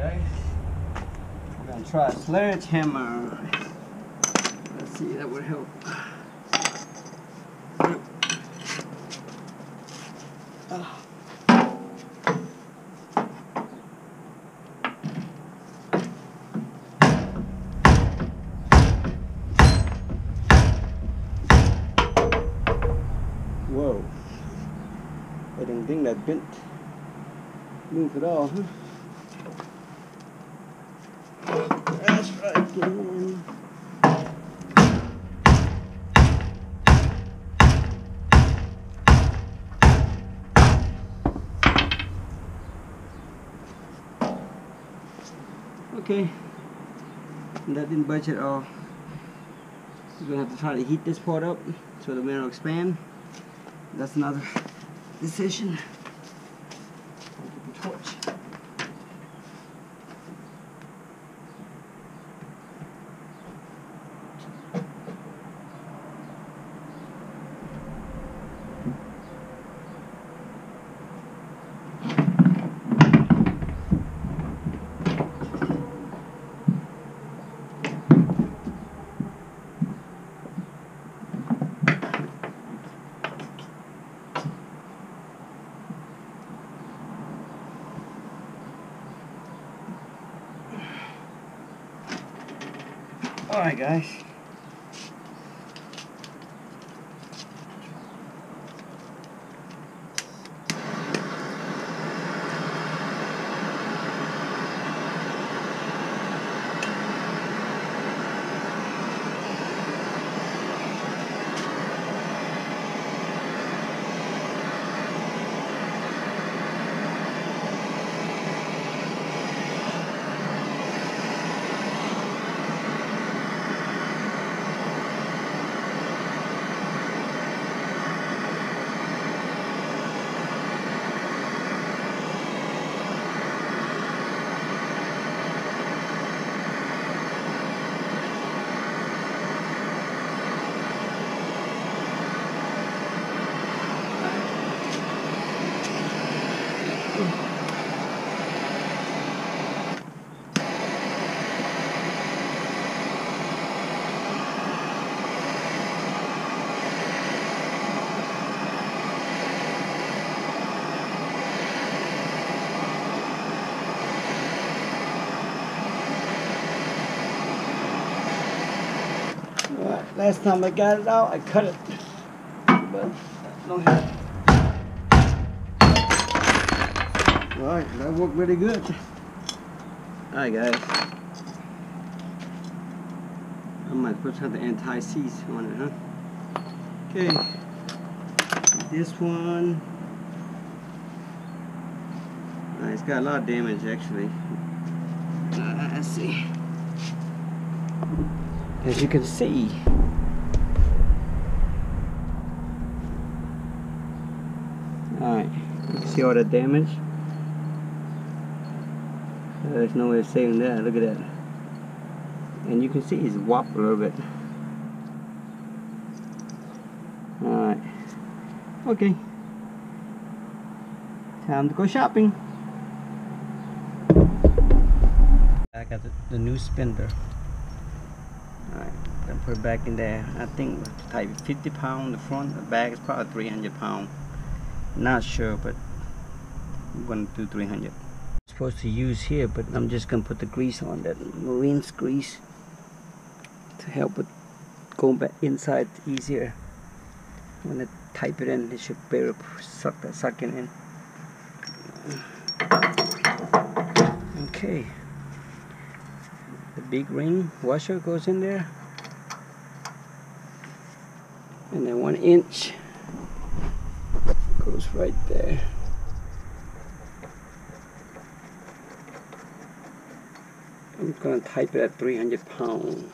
guys. We're gonna try a sledgehammer. Let's see, that would help. Whoa. I didn't think that bent move at all, huh? That's right, get in. Okay, that didn't budge at all. We're gonna have to try to heat this part up so the wind will expand. That's another decision. Alright guys. Alright, last time I got it out, I cut it. But don't have Alright, that worked really good. Alright guys. I might put the anti-seize on it, huh? Okay. This one. Uh, it's got a lot of damage actually. Uh, let's see. As you can see. Alright, see all the damage? There's no way of saving that, look at that. And you can see it's whopped a little bit. Alright. Okay. Time to go shopping. Back at the, the new spindle. Put it back in there. I think type 50 pound the front, the back is probably 300 pound. Not sure, but I'm gonna do 300. Supposed to use here, but I'm just gonna put the grease on that Marine's grease to help it go back inside easier. When I type it in, it should better suck that sucking in. Okay. The big ring washer goes in there. And then one inch goes right there. I'm gonna type it at 300 pounds.